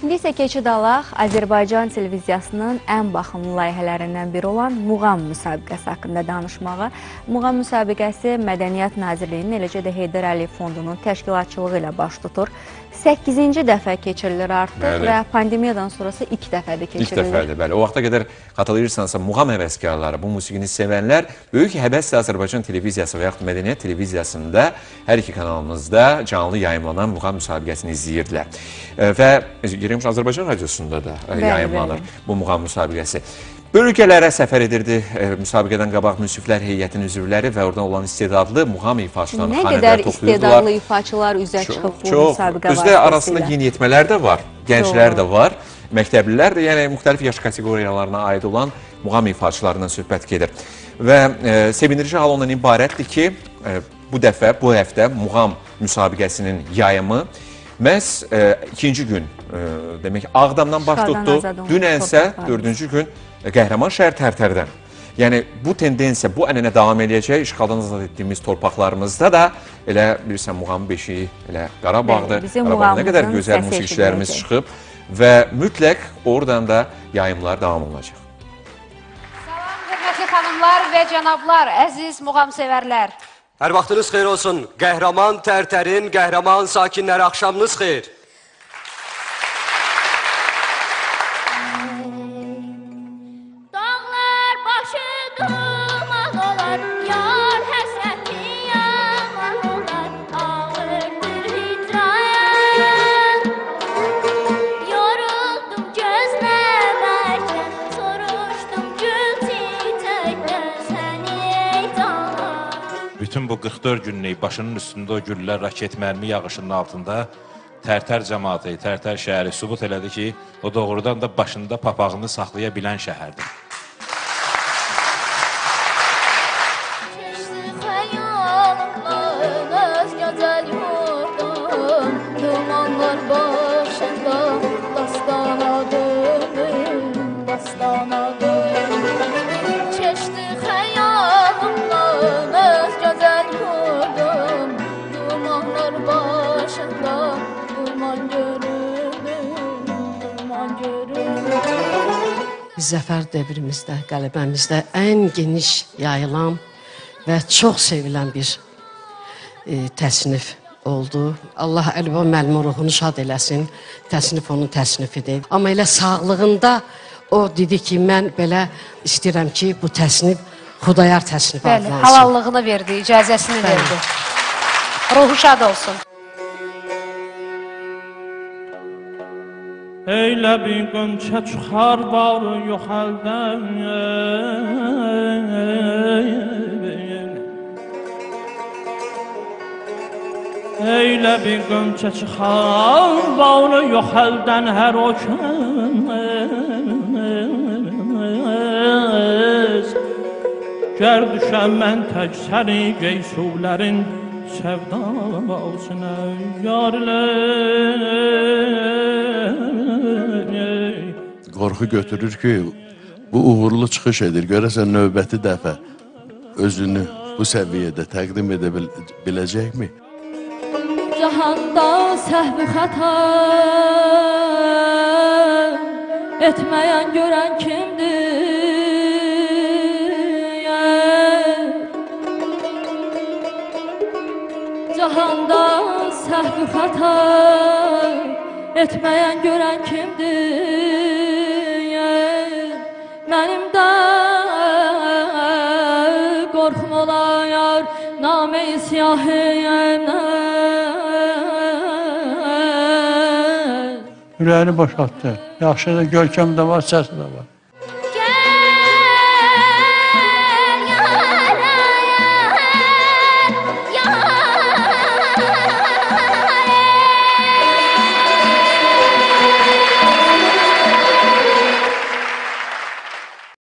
İndi isə keçid alaq Azərbaycan televiziyasının ən baxımlı layihələrindən biri olan Muğam müsabiqəsi haqqında danışmağa. Muğam müsabiqəsi Mədəniyyət Nazirliyinin, eləcə də Heydər Əliyev Fondunun təşkilatçılığı ilə baş tutur. 8-ci dəfə keçirilir artıq Bəli. və pandemiyadan sonrası ilk dəfədir İlk keçirilir. dəfədir, bəli. O vaxta qədər xatırlayırsansa, muğam həvəskarları, bu musiqini sevənlər böyük həvəslə Azərbaycan televiziyası və yaxud Mədəniyyət televiziyasında hər iki kanalımızda canlı yayımlanan muğam müsabiqəsini izləyirdilər. Və Yerəmiş Azərbaycan radiosunda da e, Bəli, yayımlanır bəli. bu muğam müsabiqəsi. Bölgələrə səfər edirdi e, müsabiqədən qabaq müsiflər heyətinin üzvləri və oradan olan istedadlı muğam ifaçılarını Nə xanələr qədər toxuyurdular. istedadlı ifaçılar üzə çıxıb bu Çox, müsabiqə özdə arasında vasitəsilə. yeniyetmələr də var, gənclər Doğru. də var, məktəblilər də, yəni müxtəlif yaş kateqoriyalarına aid olan muğam ifaçılarından söhbət gedir. Və e, sevindirici hal ondan ibarətdir ki, e, bu dəfə, bu həftə muğam müsabiqəsinin yayımı məhz e, ikinci gün, e, demək Ağdamdan baş tutdu, dünənsə dördüncü gün e, Qəhrəman şəhər Tərtərdən. Yəni bu tendensiya, bu ənənə davam eləyəcək. İşğaldan azad etdiyimiz torpaqlarımızda da elə bilirsən muğam beşiyi elə bizim Qarabağda nə qədər gözəl musiqiçilərimiz çıxıb və mütləq oradan da yayımlar davam olunacaq. Salam hörmətli xanımlar və cənablar, əziz muğamsevərlər. Hər vaxtınız xeyir olsun. Qəhrəman Tərtərin, qəhrəman sakinləri axşamınız xeyir. Bütün bu 44 günlük başının üstündə o güllər raket mərmi yağışının altında Tərtər cəmaatı, Tərtər şəhəri sübut elədi ki, o doğrudan da başında papağını saxlaya bilən şəhərdir. Dumanlar başında başında duman görünüm, duman görünüm Zəfər devrimizdə, qələbəmizdə ən geniş yayılan və çox sevilən bir e, təsnif oldu. Allah Əlibə müəllimin ruhunu şad eləsin. Təsnif onun təsnifidir. Amma elə sağlığında o dedi ki, mən belə istəyirəm ki, bu təsnif Xudayar təsnifi Bəli, adlansın. halallığını verdi, icazəsini Bəli. verdi. Ruhu şad olsun. Eylə bir qönçə çıxar bağrı yox əldən. Eylə bir qönçə çıxar bağrı yox əldən hər o kəs. Gər düşəm mən tək səni qeysulərin sevdasına yarlay qorxu götürür ki, bu uğurlu çıxış edir. Görəsən növbəti dəfə özünü bu səviyyədə təqdim edə bil biləcəkmi? Cahanda səhvi xəta etməyən görən kimdir? Xəta etməyən görən kimdir? Mənim də qorxum olayar namə-i siyahiyənə Ürəyini boşaltdı. Yaxşı da görkəm də var, səs də var.